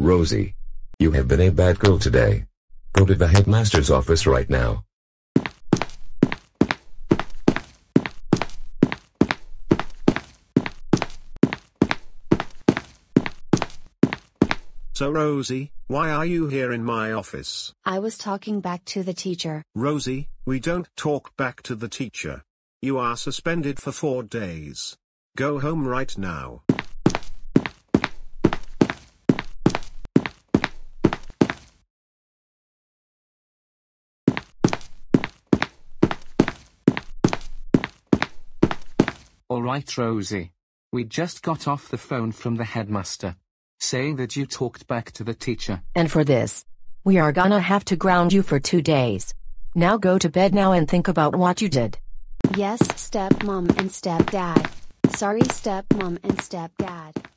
Rosie. You have been a bad girl today. Go to the headmaster's office right now. So Rosie, why are you here in my office? I was talking back to the teacher. Rosie, we don't talk back to the teacher. You are suspended for four days. Go home right now. Alright Rosie. We just got off the phone from the headmaster. Saying that you talked back to the teacher. And for this, we are gonna have to ground you for two days. Now go to bed now and think about what you did. Yes, stepmom and stepdad. Sorry, stepmom and stepdad.